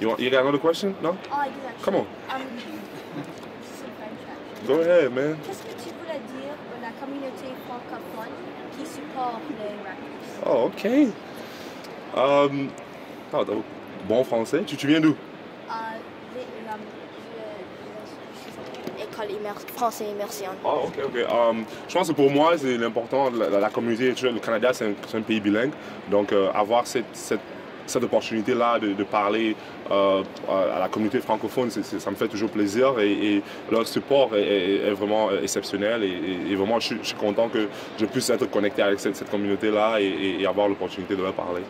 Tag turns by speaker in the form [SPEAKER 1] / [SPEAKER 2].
[SPEAKER 1] You, want, you got another question? No?
[SPEAKER 2] Oh, I do actually.
[SPEAKER 1] Come on.
[SPEAKER 2] Um.
[SPEAKER 1] Go ahead, man.
[SPEAKER 2] Qu'est-ce que tu voulais dire pour la communauté francophone qui supporte les?
[SPEAKER 1] Oh, OK. Um, oh, donc, bon français. Tu, tu viens d'où?
[SPEAKER 2] Je- École immer- français immersion.
[SPEAKER 1] Ah, ok, ok. Um, je pense que pour moi, c'est important, la, la communauté, le Canada, c'est un, un pays bilingue. Donc, euh, avoir cette, cette, cette opportunité-là de, parler euh, à la communauté francophone, ça me fait toujours plaisir. Et, leur support est, vraiment exceptionnel. Et, vraiment, je, suis- content que je puisse être connecté avec cette, communauté-là et, et- avoir l'opportunité de leur parler.